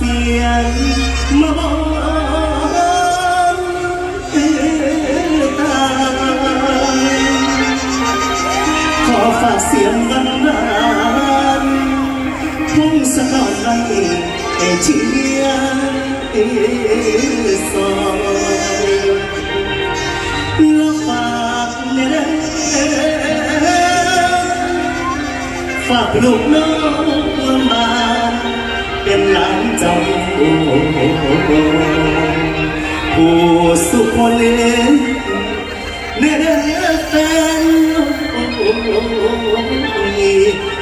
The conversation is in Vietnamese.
xiên mong ta có phà xiên văn đàn không sao đòn này để chia soi lo phạt nên phạt lục nơi trong Cô sự hoa lê Nê tên Ôi